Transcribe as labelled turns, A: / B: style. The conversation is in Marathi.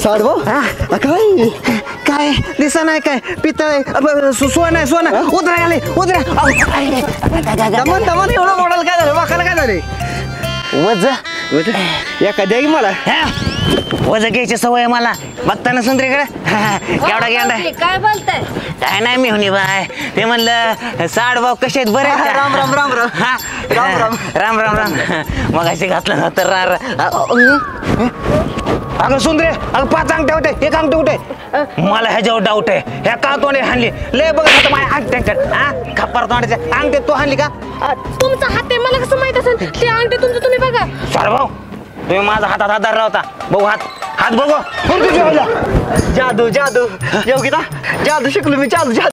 A: साडभाऊ काय
B: काय दिसा नाही काय पितळ सोन आहे सोन उतरा आले उतरा दमन दमन एवढं मॉडल काय झालं वाकायला काय झाले
C: वज
B: एका द्या की मला.
C: वज घ्यायची सवय आहे मला. बघताना सुंदरीकडे. केवढा गेंडा. आहे.
D: काय बोलताय?
C: काय नाही मी होणी बाय. ते म्हणलं साड भाऊ कसे आहेत बरे आहेत का?
B: राम, राम, राम, राम.
C: हा.
B: राम, राम.
C: राम राम राम. मग अशी घातलं ना तर रा- रा- अगं सुंदरे अगं पाच अंगठे होते एक अंगठे कुठे? मला ह्याच्यावर डाऊट आहे. ह्या का तोंडे हाणली. लय बघत होतं माझ्या अंगठ्यांकडे हा खप्पर तोंडाच्या अंगठे तो हाणली का?
D: तुमचा हात आहे मला कसं माहीत असेल? ते अंगठे
C: भाऊ. तुम्ही माझा हातात हात धरला होता. भाऊ हात हात बघू.
B: जादू जादू. योगिता जादू शिकलो मी जादू जादू.